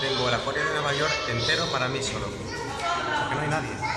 tengo el Acuario de Nueva York entero para mí solo. Porque no hay nadie.